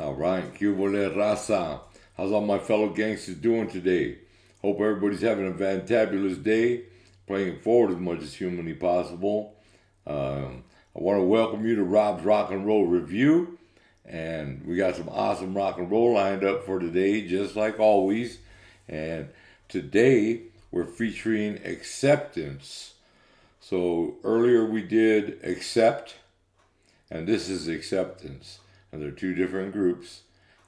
All right, Cubole Raza. How's all my fellow gangsters doing today? Hope everybody's having a fantabulous day, playing forward as much as humanly possible. Um, I want to welcome you to Rob's Rock and Roll Review, and we got some awesome rock and roll lined up for today, just like always. And today we're featuring Acceptance. So earlier we did Accept, and this is Acceptance and they're two different groups.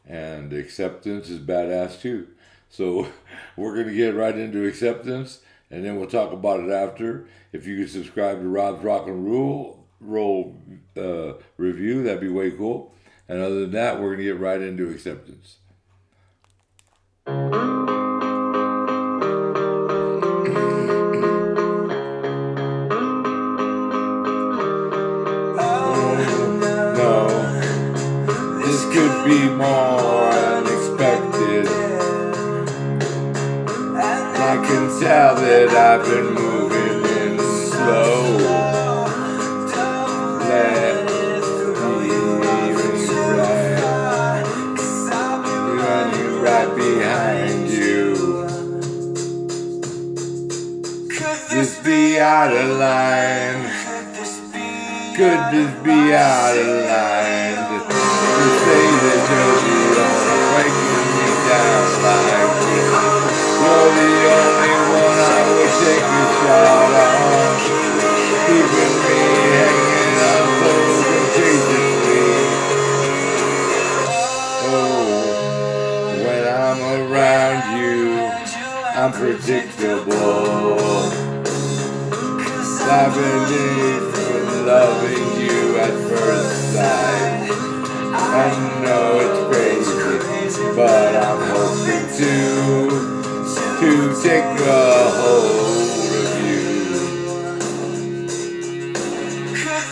And acceptance is badass too. So we're gonna get right into acceptance, and then we'll talk about it after. If you could subscribe to Rob's Rock and Roll Roll uh, review, that'd be way cool. And other than that, we're gonna get right into acceptance. More unexpected. I can tell that I've been moving in slow. Let me right, running right behind you. Could this be out of line? Could this be out of line? When I'm around you, I'm predictable. I've been loving you at first sight. I know it's crazy, but I'm hoping to to take a hold of you.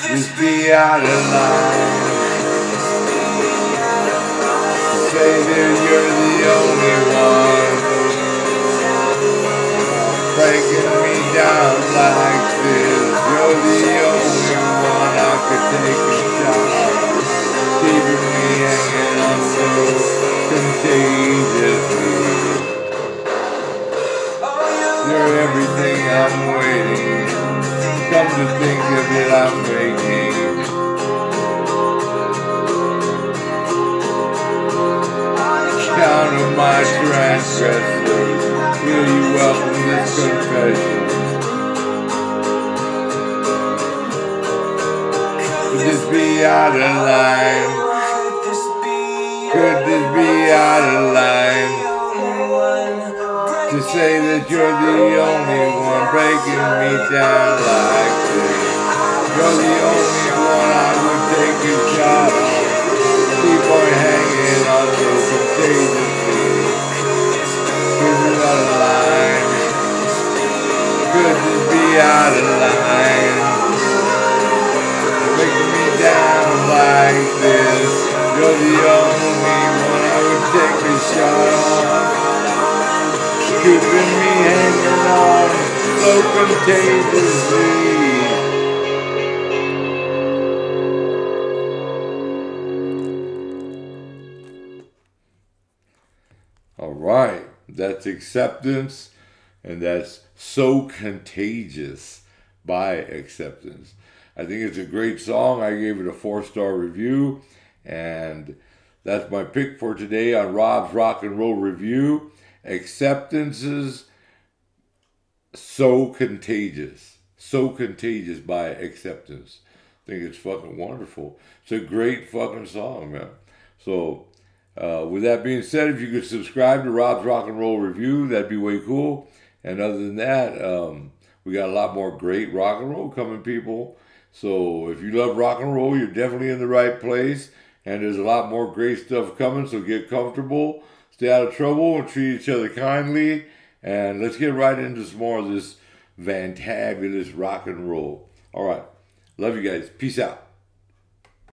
Just be out of line. That you're the only one breaking me down like this. You're the only one I could take a shot keeping me hanging on so contagiously. You're everything I'm waiting. Come to think My transgressors, will you welcome this confession? Could this be out of line? Could this be out of line? To say that you're the only one breaking me down like this. You're the only one I would take a shot on. Keeping me hanging on so contagiously. All right, that's acceptance, and that's so contagious by acceptance. I think it's a great song. I gave it a four star review, and that's my pick for today on Rob's Rock and Roll Review. Acceptances so contagious, so contagious by acceptance. I think it's fucking wonderful. It's a great fucking song, man. So, uh, with that being said, if you could subscribe to Rob's Rock and Roll Review, that'd be way cool. And other than that, um, we got a lot more great rock and roll coming, people. So if you love rock and roll, you're definitely in the right place. And there's a lot more great stuff coming, so get comfortable, stay out of trouble, and treat each other kindly. And let's get right into some more of this fantabulous rock and roll. All right. Love you guys. Peace out.